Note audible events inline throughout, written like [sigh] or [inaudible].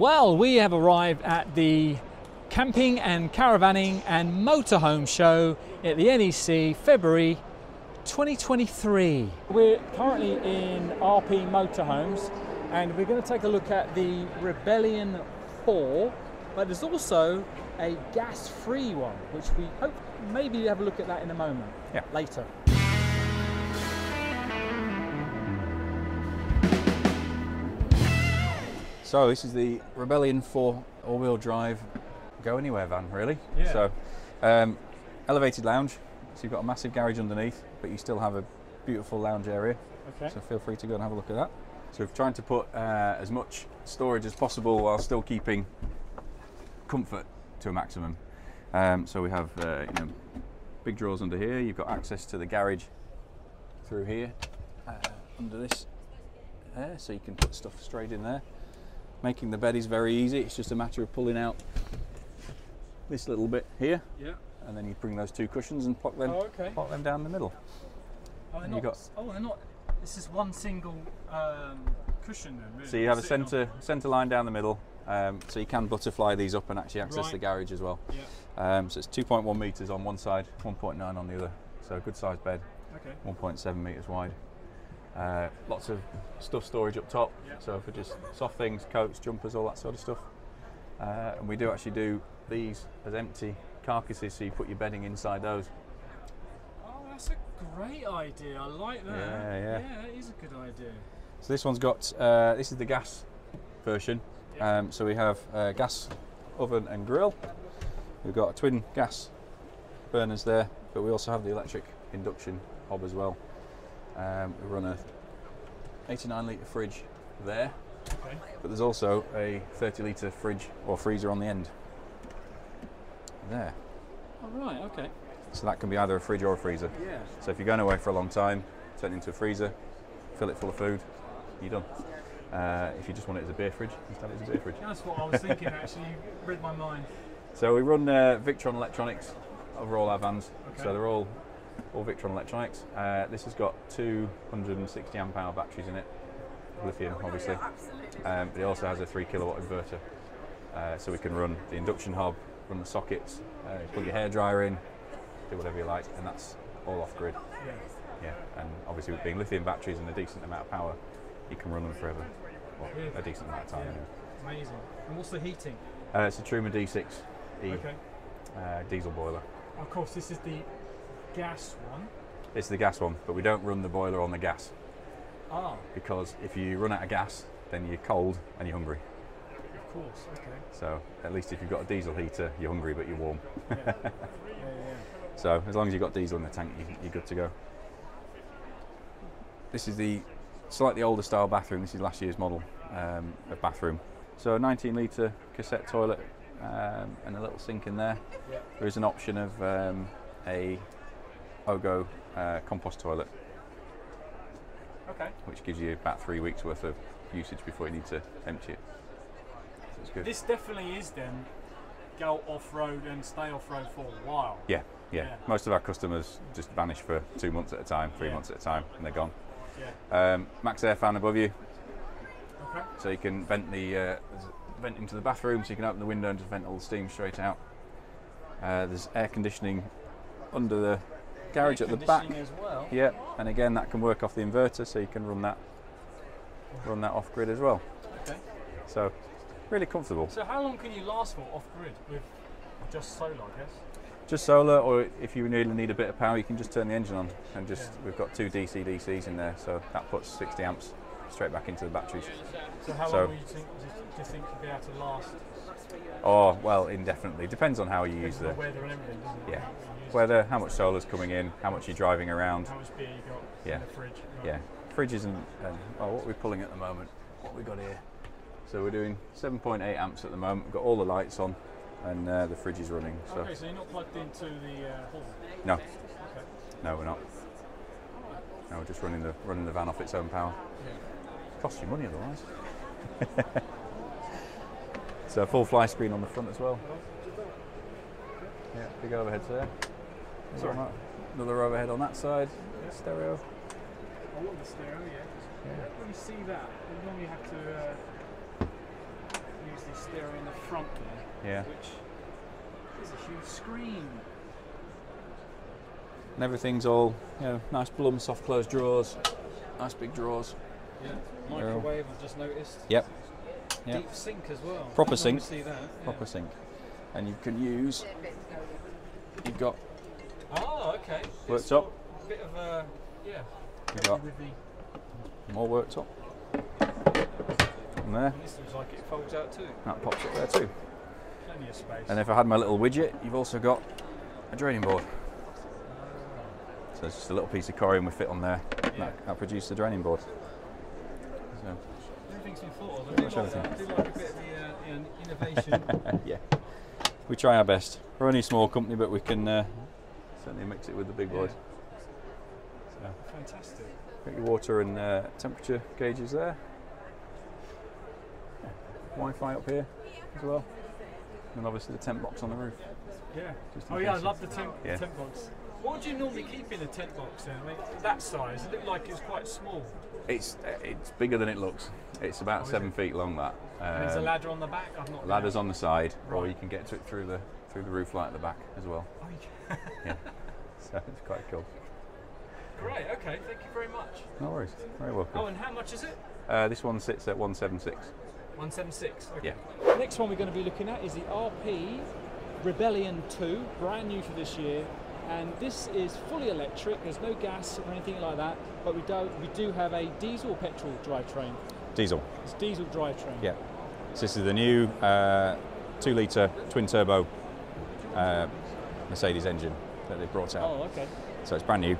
Well, we have arrived at the Camping and Caravanning and Motorhome Show at the NEC February 2023. We're currently in RP Motorhomes and we're going to take a look at the Rebellion 4, but there's also a gas free one, which we hope maybe have a look at that in a moment. Yeah. Later. So this is the Rebellion 4 all-wheel drive go anywhere van, really. Yeah. So um, elevated lounge. So you've got a massive garage underneath, but you still have a beautiful lounge area. Okay. So feel free to go and have a look at that. So we're trying to put uh, as much storage as possible while still keeping comfort to a maximum. Um, so we have uh, you know big drawers under here. You've got access to the garage through here uh, under this there, so you can put stuff straight in there. Making the bed is very easy. It's just a matter of pulling out this little bit here, Yeah. and then you bring those two cushions and pop them, Oh, okay. pop them down the middle. Oh, they're And not, you got- oh, they're not. This is one single um, cushion then, really. So you have a on. centre centre line down the middle, um, so you can butterfly these up and actually access the garage as well. Yeah. Um, so it's 2.1 metres on one side, 1.9 on the other. So a good sized bed, Okay. 1.7 metres wide. Uh, lots of stuff storage up top, so for just soft things, coats, jumpers, all that sort of stuff. Uh, and we do actually do these as empty carcasses, so you put your bedding inside those. Oh, that's a great idea. I like that. Yeah, yeah. Yeah, that is a good idea. So this one's got, uh, this is the gas version. Yeah. Um, so we have uh, gas oven and grill. We've got twin gas burners there, but we also have the electric induction hob as well. Um, we run a 89 litre fridge there, Okay. but there's also a 30 litre fridge or freezer on the end there. All right. Okay. So that can be either a fridge or a freezer. Yeah. So if you're going away for a long time, turn it into a freezer, fill it full of food, you're done. Uh, if you just want it as a beer fridge, just have it as a beer fridge. That's what I was thinking. Actually, you read my mind. [laughs] So we run uh, Victron electronics over all our vans. Okay. So they're all all Victron electronics. Uh, this has got 260 amp hour batteries in it, lithium obviously. Um, but it also has a three kilowatt inverter, uh, so we can run the induction hob, run the sockets, uh, plug your hairdryer in, do whatever you like, and that's all off grid. Yeah. Yeah, and obviously with being lithium batteries and a decent amount of power, you can run them forever, well, a decent amount of time. Yeah. Amazing. And what's the heating? Uh, it's a Truma D6E Okay. uh, diesel boiler. Of course, this is the gas one. It's the gas one, but we don't run the boiler on the gas Ah, because if you run out of gas, then you're cold and you're hungry. of course. Okay. So at least if you've got a diesel heater, you're hungry but you're warm. Yeah. [laughs] yeah, yeah. So as long as you've got diesel in the tank, you- you're good to go. This is the slightly older style bathroom. This is last year's model um, of bathroom. So a 19 litre cassette toilet um, and a little sink in there. There is an option of um, a Ogo uh, compost toilet, Okay. which gives you about three weeks worth of usage before you need to empty it. So it's good. This definitely is then go off road and stay off road for a while. Yeah, yeah, Yeah. Most of our customers just vanish for two months at a time, three Yeah. months at a time, and they're gone. Yeah. Um, MaxxAir fan above you, Okay. so you can vent the uh, vent into the bathroom, so you can open the window and just vent all the steam straight out. Uh, there's air conditioning under the garage at the back. as well. Yeah, and again that can work off the inverter, so you can run that run that off grid as well. Okay. So really comfortable. So how long can you last for off grid with just solar? I guess. Just solar, or if you really need a bit of power, you can just turn the engine on and just. Yeah. We've got two DC DCs in there, so that puts 60 amps straight back into the batteries. So how So- long will you think, do you- do you think you'll be able to last? Oh well, indefinitely depends on how you use Depends on the the weather and everything, yeah, How you use weather, how much solar's coming in, how much you're driving around. How much beer you got Yeah. in the fridge? right. Yeah, fridges and, and oh, what we're pulling at the moment. What we got here? So we're doing 7.8 amps at the moment. We've got all the lights on, and uh, the fridge is running. So Okay, so you're not plugged into the uh, hall. no, Okay. no, we're not. No, we're just running the running the van off its own power. Yeah. Costs you money otherwise. [laughs] so a full fly screen on the front as well. Yeah, big overheads there. Sorry. Another overhead on that side. Yeah. Stereo. I want the stereo, yeah. Yeah. When you see that, you normally have to uh, use the stereo in the front there, Yeah. which is a huge screen. And everything's all, you know, nice plum, soft closed drawers, nice big drawers. Yeah, microwave. I've just noticed. Yep. Yep. Deep sink as well. Proper sink. See that? yeah. Proper sink. And you can use, you've got, Oh, okay. Works It's up. A bit of a yeah. you've got more worktop. And there, and this looks like it folds out too. that pops up there too. Plenty of space. And if I had my little widget, you've also got a draining board. Ah, So it's just a little piece of Corian we fit on there. Yeah. That, that produced the draining board. So, everything's been thought of. I do like. I do like a bit of the, uh, the innovation. [laughs] yeah, we try our best. We're only a small company, but we can uh, certainly mix it with the big Yeah. boys. So, Fantastic. got your water and uh, temperature gauges there. Wi-Fi up here as well, and obviously the tent box on the roof. Yeah. Oh yeah, I love the tent, Yeah. tent box. What would you normally keep in a tent box then? I mean, that size. It looked like it was quite small. It's it's bigger than it looks. It's about Oh, seven it? feet long. That and there's a Um, ladder on the back. I've not. ladders on the side, or you can get to it through the through the roof light at the back as well. Oh, can- [laughs] Yeah, so it's quite cool. Great. Okay. Thank you very much. No worries. Very welcome. Oh, and how much is it? Uh, this one sits at 176. 176. Okay. Yeah. Next one we're going to be looking at is the RP Rebellion 2, brand new for this year. And this is fully electric. There's no gas or anything like that. But we do we do have a diesel petrol drivetrain. Diesel. It's diesel drivetrain. Yeah. So this is the new uh, two litre twin turbo uh, Mercedes engine that they've brought out. Oh, okay. So it's brand new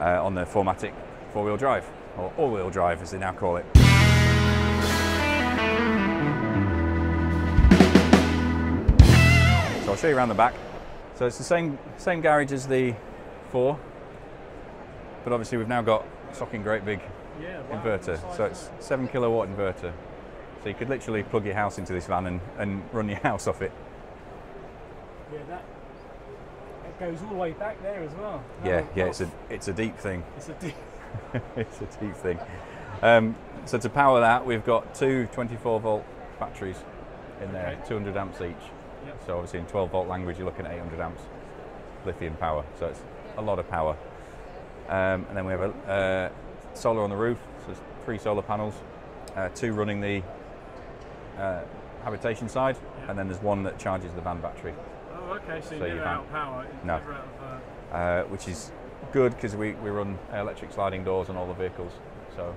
uh, on the 4MATIC four wheel drive, or all wheel drive as they now call it. So I'll show you around the back. So it's the same same garage as the four, but obviously we've now got fucking great big Yeah. wow, inverter. So it's seven kilowatt inverter. So you could literally plug your house into this van and, and run your [laughs] house off it. Yeah, that. It goes all the way back there as well. Yeah, yeah, it's a it's a deep thing. It's a di- [laughs] [laughs] it's a deep thing. Um, so to power that, we've got two 24 volt batteries in there, Okay. 200 amps each. Yep. So obviously in 12 volt language, you're looking at 800 amps lithium power. So it's a lot of power. Um, and then we have a uh, solar on the roof. So there's three solar panels, uh, two running the uh, habitation side, Yeah. and then there's one that charges the van battery. Oh, okay. So, So you're never out of power. No. out of, uh, uh, which is good because we, we run electric sliding doors on all the vehicles, so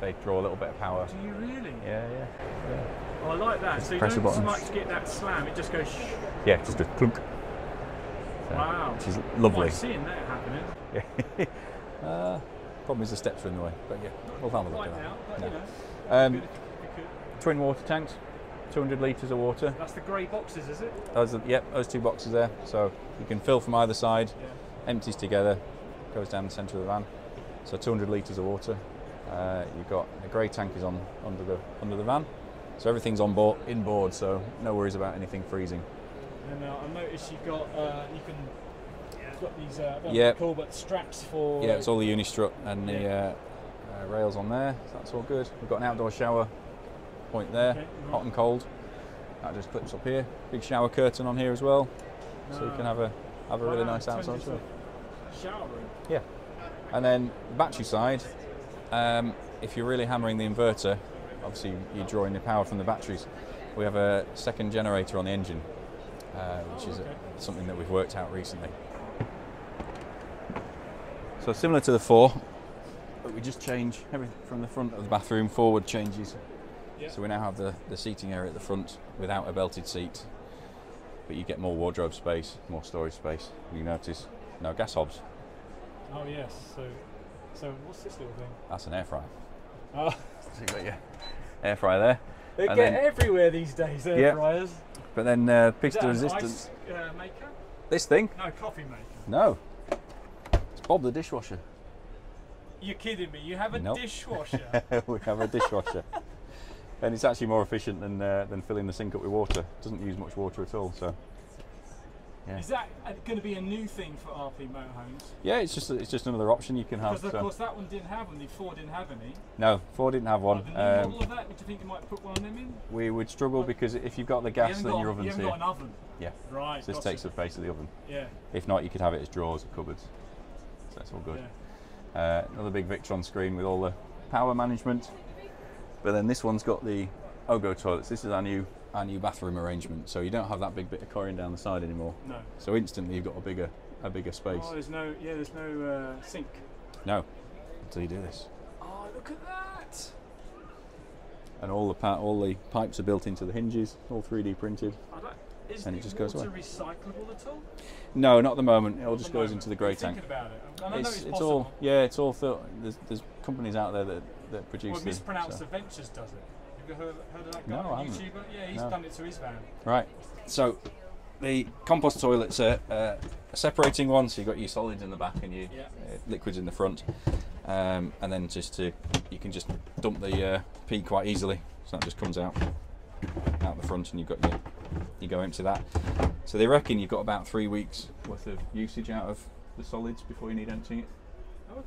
they draw a little bit of power. do you really? Yeah, yeah, Oh, I like that. So you press don't the get that slam. It just goes. Shh. yeah. Just a clunk. So, Wow. Which is lovely. seeing that happening [laughs] uh, problem is the steps are in the way, but yeah, we'll have a look at that. But, No. you know, Um, good if you could. twin water tanks, 200 litres of water. That's the grey boxes, is it? Those are, yep, those two boxes there. So you can fill from either side, Yeah. empties together, goes down the centre of the van. So 200 litres of water. Uh, you've got a grey tank is on under the under the van. So everything's on board inboard, so no worries about anything freezing. And uh, I noticed you've got uh, you can. You've got these. Uh, I don't know what Yep. they're called, but straps for. Yeah, it's all the unistrut and the Yeah. uh, uh, rails on there. So that's all good. We've got an outdoor shower point there, Okay, hot and cold. That just clips up here. Big shower curtain on here as well, so you can have a have a really nice outside shower. Shower room. Yeah. And then battery side, um, if you're really hammering the inverter, obviously you're drawing the power from the batteries. We have a second generator on the engine, uh, which is okay. a, something that we've worked out recently. So similar to the four, but we just change everything from the front of the bathroom forward changes. Yeah. So we now have the, the seating area at the front without a belted seat, but you get more wardrobe space, more storage space. You notice no gas hobs. Oh yes. So, so what's this little thing? That's an air fryer. Oh, [laughs] So you got your air fryer there. they And get then- everywhere these days. Air Yeah. fryers. But then uh, that resistance. ice uh, maker? This thing? No, coffee maker. No. It's Bob the dishwasher. You're kidding me. You have a Nope. dishwasher. [laughs] we have a dishwasher. and it's actually more efficient than, uh, than filling the sink up with water. Doesn't use much water at all. So Yeah. Is that going to be a new thing for RP motorhomes? Yeah, it's just it's just another option you can have. Because of so- course that one didn't have one. The four didn't have any. No, four didn't have one. new Um, model of that. Would you think you might put one of them in? we would struggle because if you've got the gas, then got, your you oven's haven't here. got an oven. Yeah. Right. So this gotcha. takes the place of the oven. Yeah. If not, you could have it as drawers or cupboards. So that's all good. Yeah. Uh, another big Victron screen with all the power management. But then this one's got the Ogo toilets. This is our new our new bathroom arrangement. So you don't have that big bit of Corian down the side anymore. No. So instantly you've got a bigger a bigger space. Oh, there's no. Yeah, there's no uh, sink. No, until you do this. Oh, look at that. And all the all the pipes are built into the hinges, all 3D printed. Is And it just goes away. recyclable at all? No, not at the moment. It all just goes moment. into the grey tank. Thinking about it. I know It's, it's, it's all yeah, it's all th- there's, there's companies out there that, that produce Well, them, mispronounced so- Adventures does it. You heard, heard of that guy? No, I haven't. YouTuber? Yeah, he's No. done it to his van. Right. So the compost toilets are uh, a separating one, so you've got your solids in the back and your Yeah. uh, liquids in the front, um, and then just to you can just dump the uh, pee quite easily, so that just comes out out the front, and you've got your you go empty that. So they reckon you've got about three weeks worth of usage out of the solids before you need emptying it.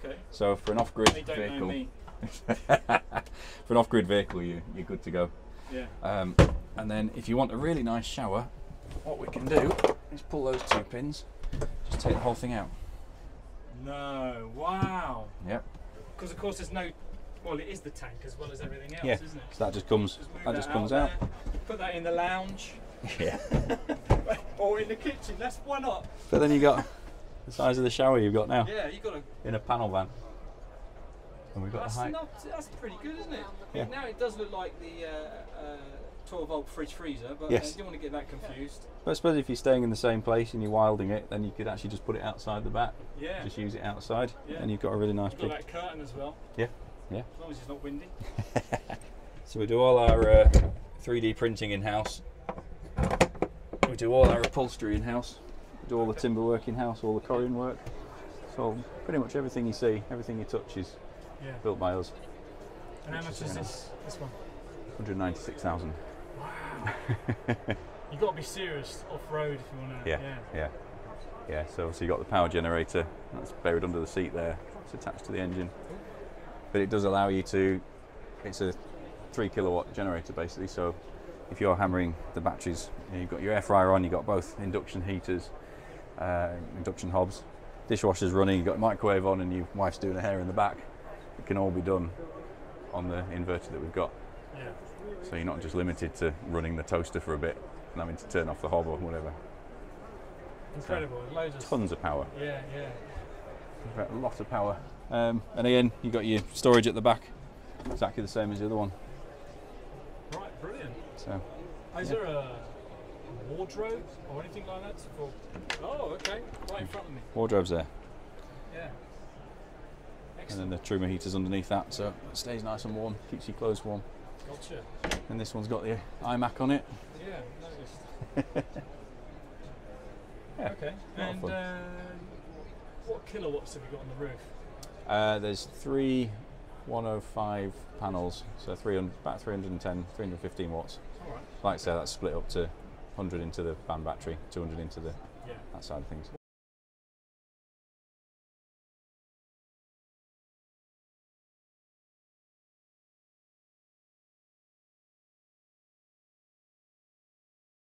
Okay. So for an off-grid They don't know vehicle, me. [laughs] for an off-grid vehicle, you you're good to go. Yeah. Um, and then if you want a really nice shower, what we can do is pull those two pins, just take the whole thing out. No. Wow. Yep. Because of course there's no. Well, it is the tank as well as everything else, Yeah. isn't it? So that just comes Just move that just out comes out. there, Put that in the lounge [laughs] Yeah. [laughs] or in the kitchen. That's why not. But then you got the size of the shower you've got now Yeah, you got to. in a panel van. And we've got That's the height. not. That's pretty good, isn't it? Yeah. Now it does look like the uh, uh, 12 volt fridge freezer, but Yes. uh, you don't want to get that confused. But I suppose if you're staying in the same place and you're wilding it, then you could actually just put it outside the back. Yeah. Just use it outside, Yeah. and you've got a really nice You've got that curtain as well, Yeah. Yeah. as long as it's not windy. [laughs] So we do all our uh, 3D printing in house. We do all our upholstery in house. We do all the timber work in house, all the Corian work. So pretty much everything you see, everything you touch is Yeah. built by us. And how much is is this? This one. 196,000. Wow. You've got to be serious off road if you want to. Yeah, yeah, yeah. So obviously you've got the power generator that's buried under the seat there. It's attached to the engine, but it does allow you to. It's a three kilowatt generator basically. So if you're hammering the batteries, you've got your air fryer on, you've got both induction heaters, uh, induction hobs, dishwasher's running, you've got microwave on, and your wife's doing her hair in the back. Can all be done on the inverter that we've got. Yeah. So you're not just limited to running the toaster for a bit and having to turn off the hob or whatever. Incredible. Loads of. Tons of power. Yeah, yeah. A lot of power. Um, and again, you've got your storage at the back, exactly the same as the other one. Right, brilliant. So Is Yeah. there a wardrobe or anything like that? For... Oh, okay. Right in front of me. wardrobe's there, Yeah. And then the Truma heater's underneath that, so it stays nice and warm, keeps your clothes warm. Gotcha. And this one's got the iMac on it. Yeah, noticed. [laughs] Yeah, Okay. And uh, what kilowatts have you got on the roof? Uh, there's three 105 panels, so 300, about 310, 315 watts. All right. Like I say, that's split up to 100 into the van battery, 200 into the Yeah. that side of things.